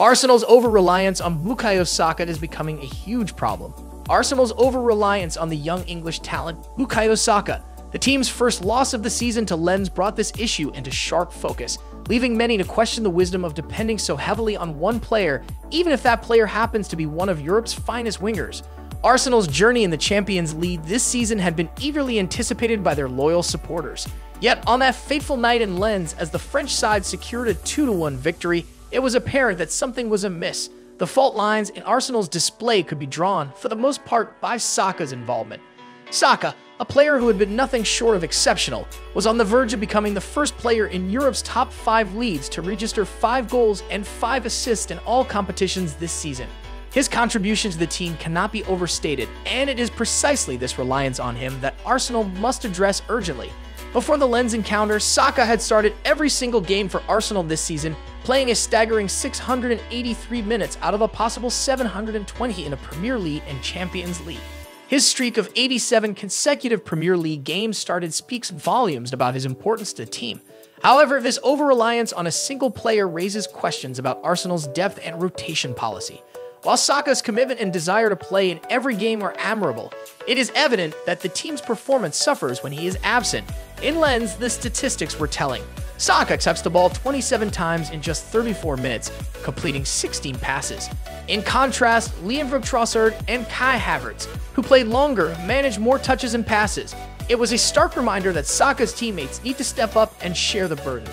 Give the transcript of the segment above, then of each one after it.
Arsenal's over-reliance on Bukayo Saka is becoming a huge problem. Arsenal's over-reliance on the young English talent Bukayo Saka, the team's first loss of the season to Lens brought this issue into sharp focus, leaving many to question the wisdom of depending so heavily on one player, even if that player happens to be one of Europe's finest wingers. Arsenal's journey in the Champions League this season had been eagerly anticipated by their loyal supporters. Yet, on that fateful night in Lens, as the French side secured a 2 1 victory, it was apparent that something was amiss. The fault lines in Arsenal's display could be drawn, for the most part, by Saka's involvement. Saka, a player who had been nothing short of exceptional, was on the verge of becoming the first player in Europe's top five leagues to register five goals and five assists in all competitions this season. His contribution to the team cannot be overstated, and it is precisely this reliance on him that Arsenal must address urgently. Before the Lens encounter, Saka had started every single game for Arsenal this season playing a staggering 683 minutes out of a possible 720 in a Premier League and Champions League. His streak of 87 consecutive Premier League games started speaks volumes about his importance to the team. However, this over-reliance on a single player raises questions about Arsenal's depth and rotation policy. While Saka's commitment and desire to play in every game are admirable, it is evident that the team's performance suffers when he is absent. In Lens, the statistics were telling. Saka accepts the ball 27 times in just 34 minutes, completing 16 passes. In contrast, Leandro Trossard and Kai Havertz, who played longer, managed more touches and passes. It was a stark reminder that Saka's teammates need to step up and share the burden.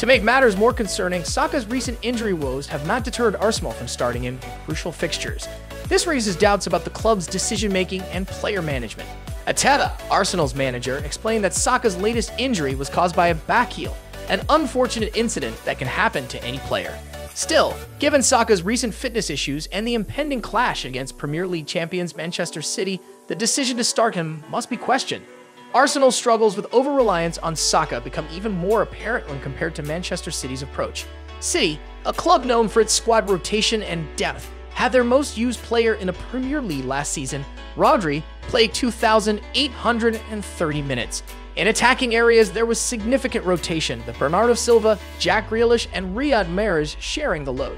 To make matters more concerning, Saka's recent injury woes have not deterred Arsenal from starting him in crucial fixtures. This raises doubts about the club's decision making and player management. Arteta, Arsenal's manager, explained that Saka's latest injury was caused by a back heel an unfortunate incident that can happen to any player. Still, given Saka's recent fitness issues and the impending clash against Premier League champions Manchester City, the decision to start him must be questioned. Arsenal's struggles with over-reliance on Saka become even more apparent when compared to Manchester City's approach. City, a club known for its squad rotation and depth, had their most used player in a Premier League last season, Rodri, play 2,830 minutes, in attacking areas, there was significant rotation, the Bernardo Silva, Jack Grealish, and Riyad Mahrez sharing the load.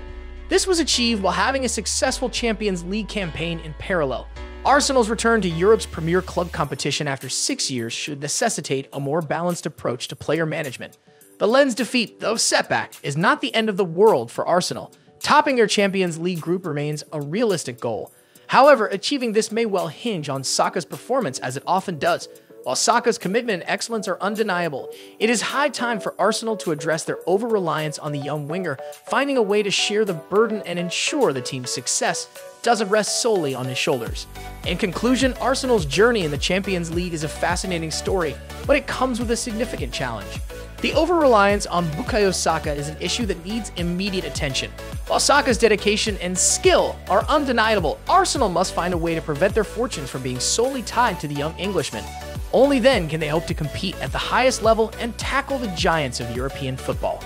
This was achieved while having a successful Champions League campaign in parallel. Arsenal's return to Europe's premier club competition after six years should necessitate a more balanced approach to player management. The Lens defeat, though setback, is not the end of the world for Arsenal. Topping their Champions League group remains a realistic goal. However, achieving this may well hinge on Saka's performance as it often does, while Saka's commitment and excellence are undeniable, it is high time for Arsenal to address their over reliance on the young winger, finding a way to share the burden and ensure the team's success doesn't rest solely on his shoulders. In conclusion, Arsenal's journey in the Champions League is a fascinating story, but it comes with a significant challenge. The over reliance on Bukayo Saka is an issue that needs immediate attention. While Saka's dedication and skill are undeniable, Arsenal must find a way to prevent their fortunes from being solely tied to the young Englishman. Only then can they hope to compete at the highest level and tackle the giants of European football.